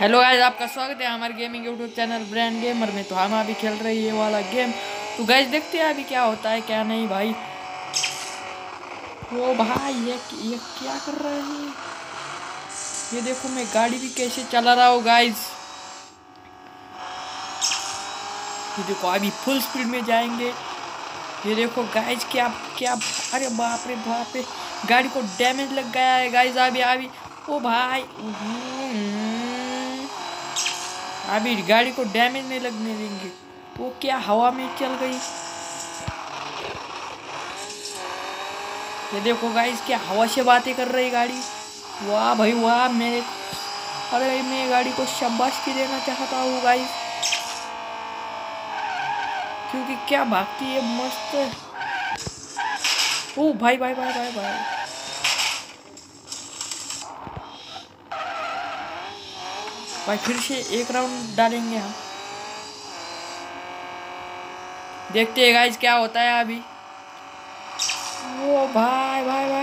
Hello guys आपका स्वागत है हमारे gaming YouTube channel brand gamer में। तो हम अभी खेल रहे हैं ये वाला गेम तो गाइज़ देखते हैं अभी क्या होता है, क्या नहीं भाई। ओ भाई, ये ये क्या कर रहे हैं? ये देखो, मैं गाड़ी भी कैसे चला रहा हूँ गाइज़ ये देखो, अभी फुल स्पीड में जाएँगे। ये देखो गाइज़ क्या क्या, अरे बाप रे बाप रे। गाड़ी को डैमेज लग गया है गाइज़ अभी अभी। ओ भाई। अभी गाड़ी को डैमेज नहीं लगने देंगे। वो क्या हवा में चल गई? ये देखो गाइज़ क्या हवा से बातें कर रही गाड़ी। वाह भाई, वाह मेरे अरे मैं गाड़ी को शाबाशी देना चाहता हूँ गाइज़ क्योंकि क्या भागती है मस्त। ओ भाई भाई भाई भाई भाई भाई। फिर से एक राउंड डालेंगे हम। देखते हैं गाइज़ क्या होता है अभी। ओ भाई भाई।